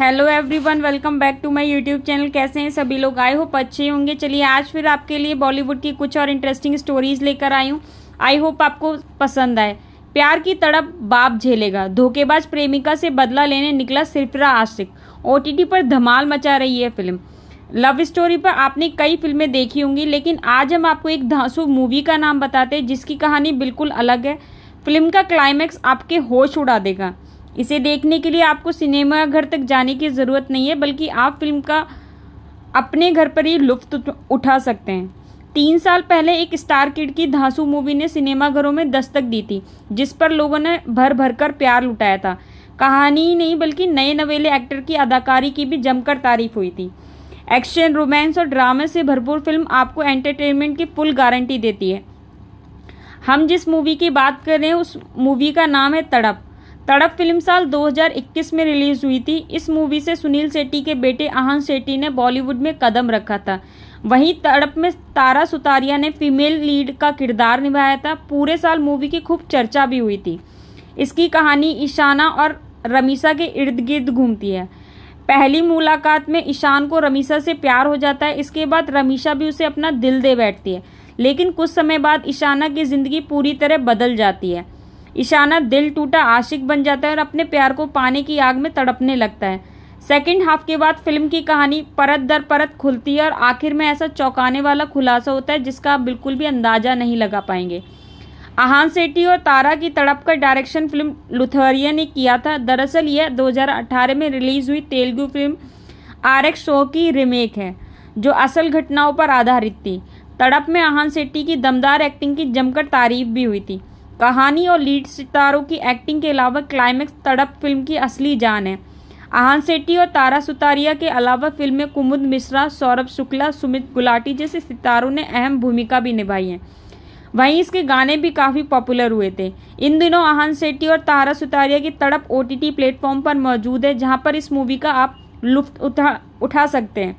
Hello everyone welcome back to my YouTube channel कैसे हैं सभी लोग? आए होप अच्छे होंगे। चलिए, आज फिर आपके लिए बॉलीवुड की कुछ और इंटरेस्टिंग स्टोरीज लेकर आई हूँ। आई होप आपको पसंद आए। प्यार की तड़प बाप झेलेगा। धोखेबाज प्रेमिका से बदला लेने निकला सिरफरा आशिक। ओटीटी पर धमाल मचा रही है फ़िल्म। लव स्टोरी पर आपने कई फ़िल्में देखी होंगी, लेकिन आज हम आपको एक धांसू मूवी का नाम बताते हैं, जिसकी कहानी बिल्कुल अलग है। फ़िल्म का क्लाइमैक्स आपके होश उड़ा देगा। इसे देखने के लिए आपको सिनेमा घर तक जाने की ज़रूरत नहीं है, बल्कि आप फ़िल्म का अपने घर पर ही लुफ्त उठा सकते हैं। तीन साल पहले एक स्टार किड की धांसू मूवी ने सिनेमाघरों में दस्तक दी थी, जिस पर लोगों ने भर भर कर प्यार लुटाया था। कहानी ही नहीं, बल्कि नए नवेले एक्टर की अदाकारी की भी जमकर तारीफ़ हुई थी। एक्शन, रोमांस और ड्रामे से भरपूर फ़िल्म आपको एंटरटेनमेंट की फुल गारंटी देती है। हम जिस मूवी की बात कर रहे हैं, उस मूवी का नाम है तड़प। तड़प फ़िल्म साल 2021 में रिलीज़ हुई थी। इस मूवी से सुनील शेट्टी के बेटे आहन शेट्टी ने बॉलीवुड में कदम रखा था। वहीं तड़प में तारा सुतारिया ने फीमेल लीड का किरदार निभाया था। पूरे साल मूवी की खूब चर्चा भी हुई थी। इसकी कहानी ईशाना और रमीसा के इर्द गिर्द घूमती है। पहली मुलाकात में ईशान को रमीसा से प्यार हो जाता है। इसके बाद रमीशा भी उसे अपना दिल दे बैठती है। लेकिन कुछ समय बाद ईशाना की ज़िंदगी पूरी तरह बदल जाती है। ईशाना दिल टूटा, आशिक बन जाता है और अपने प्यार को पाने की आग में तड़पने लगता है। सेकेंड हाफ़ के बाद फ़िल्म की कहानी परत दर परत खुलती है और आखिर में ऐसा चौंकाने वाला खुलासा होता है जिसका आप बिल्कुल भी अंदाज़ा नहीं लगा पाएँगे। आहान सेठी और तारा की तड़प का डायरेक्शन फ़िल्म लुथरिया ने किया था। दरअसल यह 2018 में रिलीज़ हुई तेलुगु फ़िल्म आर एक्स शो की रिमेक है, जो असल घटनाओं पर आधारित थी। तड़प में आहान सेट्टी की दमदार एक्टिंग की जमकर तारीफ़ भी हुई थी। कहानी और लीड सितारों की एक्टिंग के अलावा क्लाइमैक्स तड़प फ़िल्म की असली जान है। आहान सेट्टी और तारा सुतारिया के अलावा फ़िल्म में कुमुद मिश्रा, सौरभ शुक्ला, सुमित गुलाटी जैसे सितारों ने अहम भूमिका भी निभाई है। वहीं इसके गाने भी काफ़ी पॉपुलर हुए थे। इन दिनों आहान सेट्टी और तारा सुतारिया की तड़प ओ टी प्लेटफॉर्म पर मौजूद है, जहाँ पर इस मूवी का आप लुफ्त उठा उठा सकते हैं।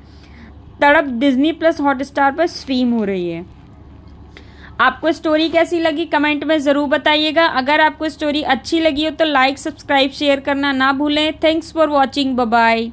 तड़प डिज्नी प्लस हॉटस्टार पर स्ट्रीम हो रही है। आपको स्टोरी कैसी लगी कमेंट में ज़रूर बताइएगा। अगर आपको स्टोरी अच्छी लगी हो तो लाइक सब्सक्राइब शेयर करना ना भूलें। Thanks for watching bye